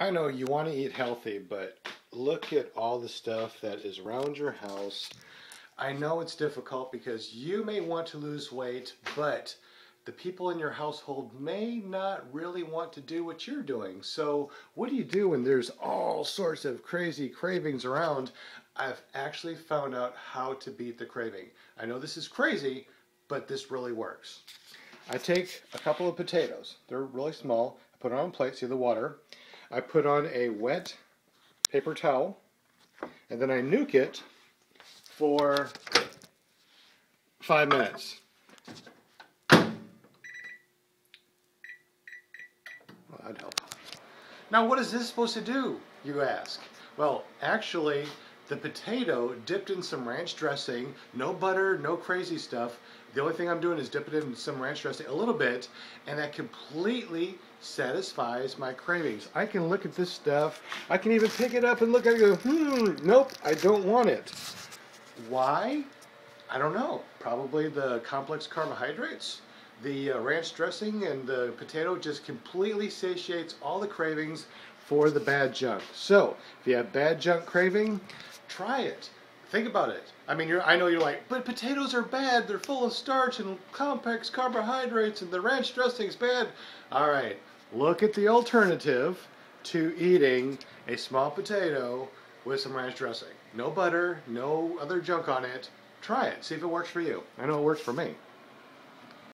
I know you want to eat healthy, but look at all the stuff that is around your house. I know it's difficult because you may want to lose weight, but the people in your household may not really want to do what you're doing. So, what do you do when there's all sorts of crazy cravings around? I've actually found out how to beat the craving. I know this is crazy, but this really works. I take a couple of potatoes, they're really small. I put it on a plate, see the water. I put on a wet paper towel, and then I nuke it for five minutes. Well, that'd help. Now, what is this supposed to do, you ask? Well, actually, the potato dipped in some ranch dressing, no butter, no crazy stuff. The only thing I'm doing is dipping it in some ranch dressing a little bit, and that completely satisfies my cravings. I can look at this stuff, I can even pick it up and look at it and go, hmm, nope, I don't want it. Why? I don't know. Probably the complex carbohydrates. The uh, ranch dressing and the potato just completely satiates all the cravings for the bad junk. So, if you have bad junk craving, try it. Think about it. I mean, I know you're like, but potatoes are bad. They're full of starch and complex carbohydrates, and the ranch dressing's bad. All right, look at the alternative to eating a small potato with some ranch dressing. No butter, no other junk on it. Try it. See if it works for you. I know it works for me.